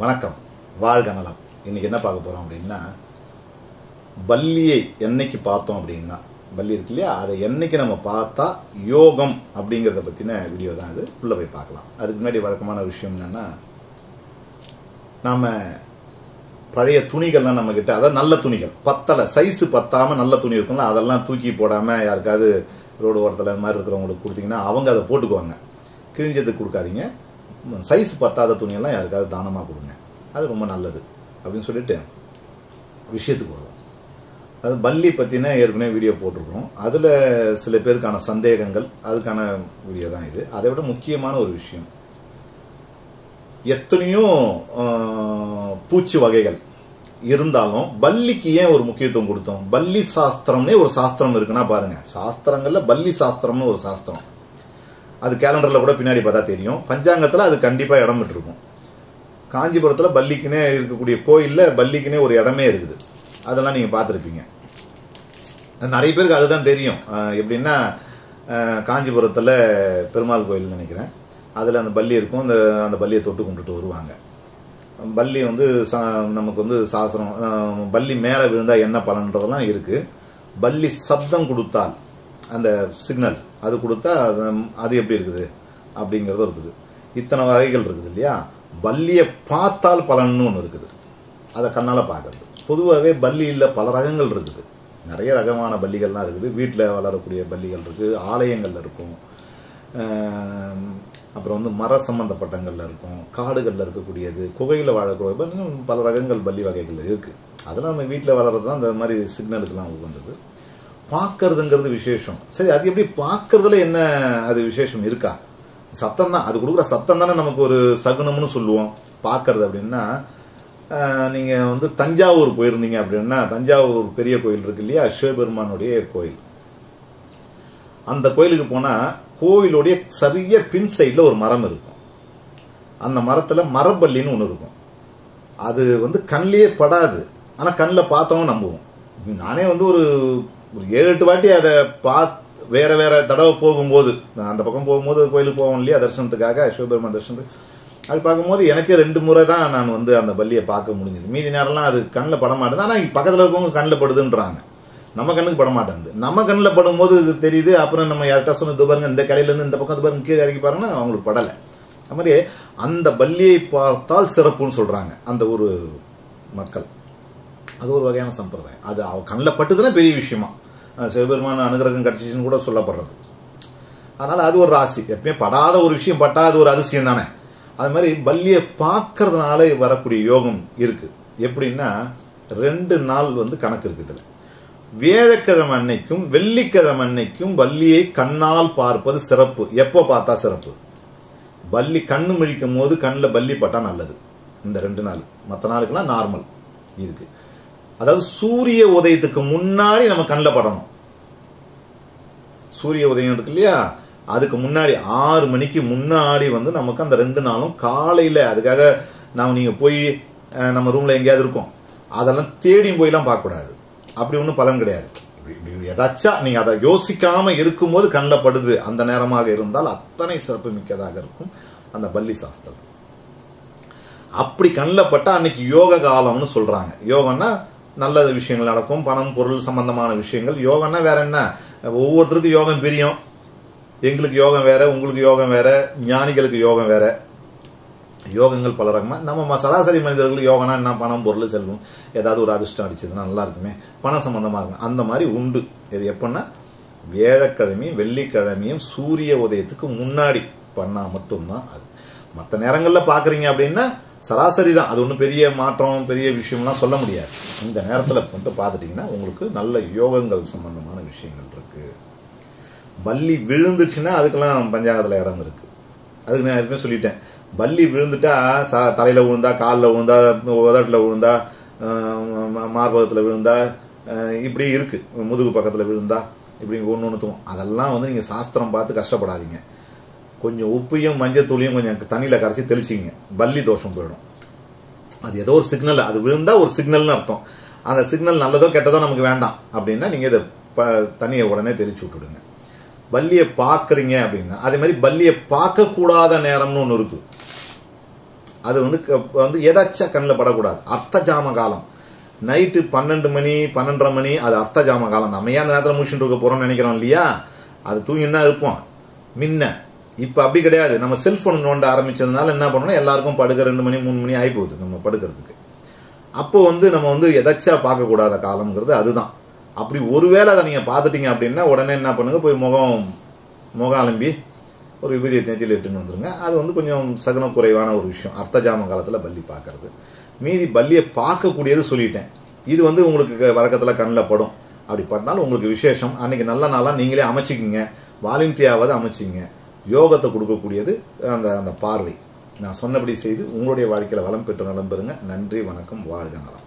வணக்கம். வாழ்க நலம். இன்னைக்கு என்ன பார்க்க போகிறோம் அப்படின்னா பல்லியை என்னைக்கு பார்த்தோம் அப்படின்னா பல்லி இருக்கு இல்லையா? அதை என்னைக்கு நம்ம பார்த்தா யோகம் அப்படிங்கிறத பற்றின வீடியோ தான் இது. உள்ளே போய் பார்க்கலாம். அதுக்கு முன்னாடி வழக்கமான விஷயம் என்னென்னா நாம் பழைய துணிகள்லாம் நம்மக்கிட்ட அதாவது நல்ல துணிகள் பத்தலை சைஸு பத்தாமல் நல்ல துணி இருக்கும்ல அதெல்லாம் தூக்கி போடாமல் யாருக்காவது ரோடு ஓரத்தில் இந்த மாதிரி இருக்கிறவங்களுக்கு கொடுத்தீங்கன்னா அவங்க அதை போட்டுக்குவாங்க. கிழிஞ்சதுக்கு கொடுக்காதீங்க. சைஸ் பத்தாத துணியெல்லாம் யாருக்காவது தானமாக கொடுங்க. அது ரொம்ப நல்லது. அப்படின்னு சொல்லிட்டு விஷயத்துக்கு வருவோம். அது பள்ளி பற்றின ஏற்கனவே வீடியோ போட்டிருக்கோம். அதில் சில பேருக்கான சந்தேகங்கள் அதுக்கான வீடியோ தான் இது. அதை விட முக்கியமான ஒரு விஷயம். எத்தனையோ பூச்சி வகைகள் இருந்தாலும் பல்லிக்கு ஏன் ஒரு முக்கியத்துவம் கொடுத்தோம்? பல்லி சாஸ்திரம்னே ஒரு சாஸ்திரம் இருக்குன்னா பாருங்கள் சாஸ்திரங்களில் பல்லி சாஸ்திரம்னு ஒரு சாஸ்திரம். அது கேலண்டரில் கூட பின்னாடி பார்த்தா தெரியும். பஞ்சாங்கத்தில் அது கண்டிப்பாக இடம் விட்டுருக்கும் காஞ்சிபுரத்தில் பல்லிக்குனே இருக்கக்கூடிய கோயிலில் பல்லிக்குனே ஒரு இடமே இருக்குது. அதெல்லாம் நீங்கள் பார்த்துருப்பீங்க. நிறைய பேருக்கு அதுதான் தெரியும். எப்படின்னா காஞ்சிபுரத்தில் பெருமாள் கோயில் நினைக்கிறேன். அதில் அந்த பல்லி இருக்கும். அந்த அந்த பல்லியை தொட்டு கும்பிட்டுட்டு வருவாங்க. பல்லி வந்து சா நமக்கு வந்து சாஸ்திரம் பள்ளி பல்லி மேலே விழுந்தால் என்ன பலன்றதெல்லாம் இருக்குது பல்லி சப்தம் கொடுத்தால் அந்த சிக்னல் அது கொடுத்தா அது அது எப்படி இருக்குது? அப்படிங்கிறதும் இருக்குது. இத்தனை வகைகள் இருக்குது இல்லையா? பல்லியை பார்த்தால் பலன்னு ஒன்று இருக்குது. அதை கண்ணால் பார்க்கறது. பொதுவாகவே பல்லியில் பல ரகங்கள் இருக்குது. நிறைய ரகமான பல்லிகள்லாம் இருக்குது. வீட்டில் வளரக்கூடிய பல்லிகள் இருக்குது ஆலயங்களில் இருக்கும். அப்புறம் வந்து மர சம்மந்தப்பட்டங்களில் இருக்கும். காடுகளில் இருக்கக்கூடியது குகையில் வாழக்கூடிய பல ரகங்கள் பள்ளி வகைகள் இருக்குது அதெல்லாம் நம்ம வீட்டில் வளர்கிறது தான் இந்த மாதிரி சிக்னலுக்கெல்லாம் உகந்தது. பார்க்கறதுங்கிறது விசேஷம். சரி அது எப்படி பார்க்கறதுல என்ன அது விசேஷம் இருக்கா? சத்தம் தான் அது கொடுக்குற சத்தம் தானே நமக்கு ஒரு சகுனம்னு சொல்லுவோம். பார்க்கறது அப்படின்னா நீங்கள் வந்து தஞ்சாவூர் போயிருந்தீங்க அப்படின்னா தஞ்சாவூர் பெரிய கோயில் இருக்கு இல்லையா? சிவபெருமானுடைய கோயில். அந்த கோயிலுக்கு போனால் கோயிலுடைய சரிய பின் சைடில் ஒரு மரம் இருக்கும். அந்த மரத்தில் மரப்பள்ளின்னு ஒன்று இருக்கும். அது வந்து கண்ணிலே படாது. ஆனால் கண்ணில் பார்த்தவங்க நம்புவோம். நானே வந்து ஒரு ஒரு ஏழு எட்டு வாட்டி அதை பார்த்து வேற வேற தடவை போகும்போது நான் அந்த பக்கம் போகும்போது கோயிலுக்கு போவோம் இல்லையா தரிசனத்துக்காக சிவபெருமான் தரிசனத்துக்கு. அப்படி பார்க்கும்போது எனக்கு ரெண்டு முறை தான் நான் வந்து அந்த பள்ளியை பார்க்க முடிஞ்சது. மீதி நேரம்லாம் அது கண்ணில் பட மாட்டேது ஆனால் பக்கத்தில் இருக்கவங்க கண்ணில் படுதுன்றாங்க. நம்ம கண்ணுக்கு பட மாட்டேங்குது. நம்ம கண்ணில் படும்போது தெரியுது. அப்புறம் நம்ம யார்கிட்ட சொன்னது பாருங்க இந்த கலையிலேருந்து இந்த பக்கம் பாருங்க கீழே இறக்கி பாருங்கன்னா அவங்களுக்கு படலை. அது மாதிரி அந்த பள்ளியை பார்த்தால் சிறப்புன்னு சொல்கிறாங்க அந்த ஒரு மக்கள். அது ஒரு வகையான சம்பிரதாயம். அது அவ கண்ணில் பட்டுதுன்னா பெரிய விஷயமா. சிவபெருமான அனுகிரகம் கிடச்சிச்சின்னு கூட சொல்லப்படுறது. அதனால் அது ஒரு ராசி. எப்பயுமே படாத ஒரு விஷயம் பட்டா அது ஒரு அதிசயம் தானே. அது மாதிரி பல்லியை பார்க்கறதுனால வரக்கூடிய யோகம் இருக்குது எப்படின்னா ரெண்டு நாள் வந்து கணக்கு இருக்குது இதில். வியாழக்கிழமை அன்னைக்கும் வெள்ளிக்கிழமை அன்னைக்கும் பல்லியை கண்ணால் பார்ப்பது சிறப்பு. எப்போ பார்த்தா சிறப்பு? பல்லி கண்ணு முழிக்கும் போது கண்ணில் பல்லி பட்டால் நல்லது. இந்த ரெண்டு நாள். மற்ற நாளுக்கெல்லாம் நார்மல் இதுக்கு. அதாவது சூரிய உதயத்துக்கு முன்னாடி நம்ம கண்ணில் படணும். சூரிய உதயம் இருக்கு இல்லையா? அதுக்கு முன்னாடி ஆறு மணிக்கு முன்னாடி வந்து நமக்கு அந்த ரெண்டு நாளும் காலையில் அதுக்காக நாம் நீங்கள் போய் நம்ம ரூமில் எங்கேயாவது இருக்கோம். அதெல்லாம் தேடியும் போயெல்லாம் பார்க்கக்கூடாது. அப்படி ஒன்றும் பலன் கிடையாது. எதாச்சா நீங்கள் அதை யோசிக்காமல் இருக்கும்போது கண்ணில் படுது. அந்த நேரமாக இருந்தால் அத்தனை சிறப்பு மிக்கதாக இருக்கும் அந்த பள்ளி சாஸ்திரம். அப்படி கண்ணில் பட்டால் அன்னைக்கு யோக காலம்னு சொல்கிறாங்க யோகன்னா நல்ல விஷயங்கள் நடக்கும் பணம் பொருள் சம்பந்தமான விஷயங்கள். யோகம்னா வேற என்ன? ஒவ்வொருத்தருக்கும் யோகம் பிரியும். எங்களுக்கு யோகம் வேற உங்களுக்கு யோகம் வேற ஞானிகளுக்கு யோகம் வேற. யோகங்கள் பல ரகமாக நம்ம சராசரி மனிதர்களுக்கு யோகனா என்ன? பணம் பொருள் செல்வம். ஏதாவது ஒரு அதிர்ஷ்டம் அடிச்சதுன்னா நல்லா இருக்குமே. பணம் சம்மந்தமாக இருக்கும். அந்த மாதிரி உண்டு. இது எப்படின்னா வியாழக்கிழமையும் வெள்ளிக்கிழமையும் சூரிய உதயத்துக்கு முன்னாடி பண்ணால் மட்டும்தான் அது. மற்ற நேரங்களில் பார்க்குறீங்க அப்படின்னா சராசரி தான் அது ஒன்றும் பெரிய மாற்றம் பெரிய விஷயம்லாம் சொல்ல முடியாது. இந்த நேரத்தில் வந்து பார்த்துட்டிங்கன்னா உங்களுக்கு நல்ல யோகங்கள் சம்பந்தமான விஷயங்கள் இருக்குது பள்ளி விழுந்துச்சுன்னா அதுக்கெல்லாம் பஞ்சாங்கத்தில் இடம் இருக்குது அதுக்கு நான் ஏற்கனவே சொல்லிட்டேன். பள்ளி விழுந்துட்டா ச தலையில் விழுந்தா காலில் விழுந்தா உதட்டில் விழுந்தா மார்பகத்தில் விழுந்தா இப்படி இருக்குது முதுகு பக்கத்தில் விழுந்தா இப்படி ஒன்று ஒன்றுத்துவோம் அதெல்லாம் வந்து நீங்கள் சாஸ்திரம் பார்த்து கஷ்டப்படாதீங்க. கொஞ்சம் உப்பையும் மஞ்சத்தூளையும் கொஞ்சம் தண்ணியில் கரைச்சி தெளிச்சிங்க. பல்லி தோஷம் போயிடும். அது ஏதோ ஒரு சிக்னல் அது விழுந்தால் ஒரு சிக்னல்னு அர்த்தம். அந்த சிக்னல் நல்லதோ கெட்டதோ நமக்கு வேண்டாம். அப்படின்னா நீங்கள் இதை ப தண்ணியை உடனே தெளிச்சு விட்டுடுங்க. பல்லியை பார்க்குறீங்க அப்படின்னா அதே மாதிரி பல்லியை பார்க்கக்கூடாத நேரம்னு ஒன்று இருக்குது அது வந்து க- வந்து எதாச்சா கண்ணில் படக்கூடாது. அர்த்த ஜாம காலம். நைட்டு பன்னெண்டு மணி பன்னெண்டரை மணி அது அர்த்த ஜாம காலம். நம்ம ஏன் அந்த நேரத்தில் முடிச்சுட்டு இருக்க போகிறோம்னு நினைக்கிறோம் இல்லையா? அது தூங்கி தான் இருப்போம். முன்ன இப்போ அப்படி கிடையாது. நம்ம செல்ஃபோன் நோண்ட ஆரம்பிச்சதுனால என்ன பண்ணணும் எல்லாருக்கும் படுக்க ரெண்டு மணி மூணு மணி ஆகி போகுது நம்ம படுக்கிறதுக்கு. அப்போ வந்து நம்ம வந்து எதாச்சா பார்க்கக்கூடாத காலம்ங்கிறது அதுதான். அப்படி ஒருவேளை அதை நீங்கள் பார்த்துட்டீங்க அப்படின்னா உடனே என்ன பண்ணுங்கள் போய் முகம் முகம் அலம்பி ஒரு விபூதியை தேத்தியில் இட்டுன்னு வந்துருங்க. அது வந்து கொஞ்சம் சகுன குறைவான ஒரு விஷயம். அர்த்தஜாம காலத்தில் பள்ளி பார்க்கறது. மீதி பள்ளியை பார்க்கக்கூடியது சொல்லிட்டேன். இது வந்து உங்களுக்கு வழக்கத்தில் கண்ணில் படும். அப்படி பட்டினாலும் உங்களுக்கு விசேஷம். அன்றைக்கி நல்ல நாளாக நீங்களே அமைச்சிக்கிங்க. வாலண்டியாவது அமைச்சிங்க. யோகத்தை கொடுக்கக்கூடியது அந்த அந்த பார்வை. நான் சொன்னபடி செய்து உங்களுடைய வாழ்க்கையில் வளம் பெற்று நலம் பெறுங்க. நன்றி வணக்கம் வாழ்க நலம்.